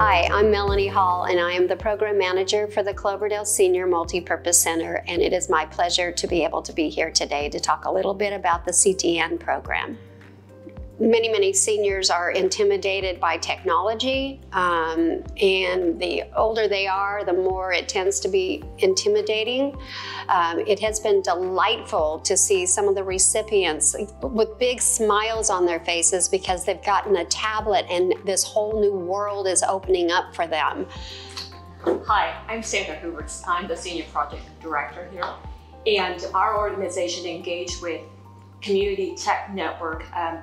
Hi, I'm Melanie Hall, and I am the Program Manager for the Cloverdale Senior Multipurpose Center, and it is my pleasure to be able to be here today to talk a little bit about the CTN program many, many seniors are intimidated by technology. Um, and the older they are, the more it tends to be intimidating. Um, it has been delightful to see some of the recipients with big smiles on their faces because they've gotten a tablet and this whole new world is opening up for them. Hi, I'm Sandra Hoover. I'm the Senior Project Director here. And our organization engaged with Community Tech Network um,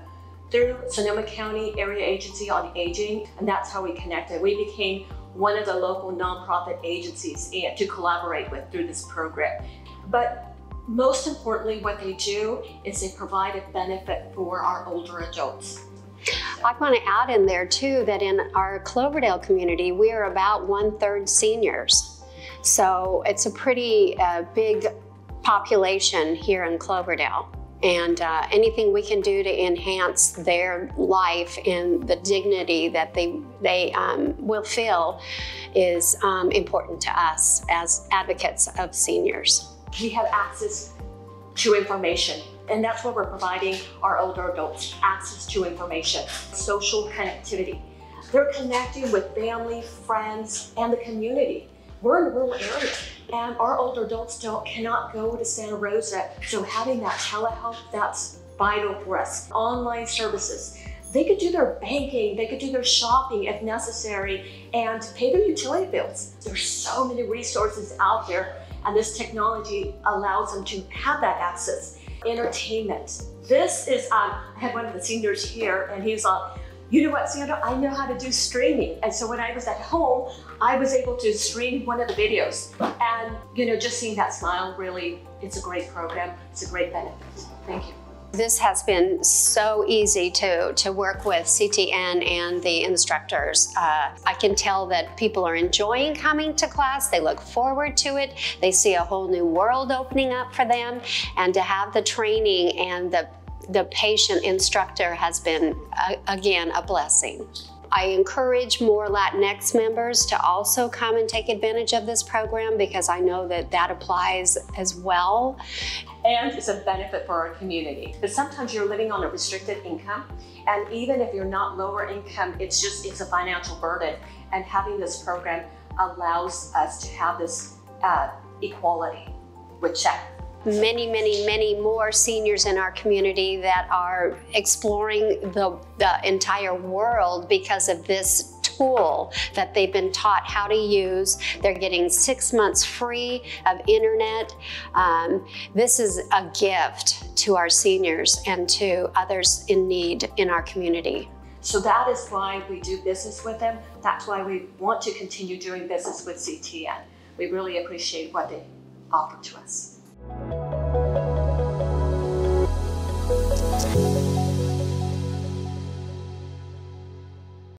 through Sonoma County Area Agency on Aging, and that's how we connected. We became one of the local nonprofit agencies to collaborate with through this program. But most importantly, what they do is they provide a benefit for our older adults. I want to add in there too that in our Cloverdale community, we are about one third seniors. So it's a pretty uh, big population here in Cloverdale and uh, anything we can do to enhance their life and the dignity that they they um, will feel is um, important to us as advocates of seniors. We have access to information and that's what we're providing our older adults, access to information, social connectivity. They're connecting with family, friends, and the community. We're in rural area and our older adults don't cannot go to Santa Rosa. So having that telehealth, that's vital for us. Online services. They could do their banking, they could do their shopping if necessary, and pay their utility bills. There's so many resources out there, and this technology allows them to have that access. Entertainment. This is, um, I had one of the seniors here, and he's on, uh, you know what, Sandra, I know how to do streaming. And so when I was at home, I was able to stream one of the videos. And, you know, just seeing that smile, really, it's a great program. It's a great benefit. Thank you. This has been so easy to, to work with CTN and the instructors. Uh, I can tell that people are enjoying coming to class. They look forward to it. They see a whole new world opening up for them. And to have the training and the the patient instructor has been, uh, again, a blessing. I encourage more Latinx members to also come and take advantage of this program because I know that that applies as well. And it's a benefit for our community. But sometimes you're living on a restricted income, and even if you're not lower income, it's just, it's a financial burden. And having this program allows us to have this uh, equality with check many, many, many more seniors in our community that are exploring the, the entire world because of this tool that they've been taught how to use. They're getting six months free of internet. Um, this is a gift to our seniors and to others in need in our community. So that is why we do business with them. That's why we want to continue doing business with CTN. We really appreciate what they offer to us.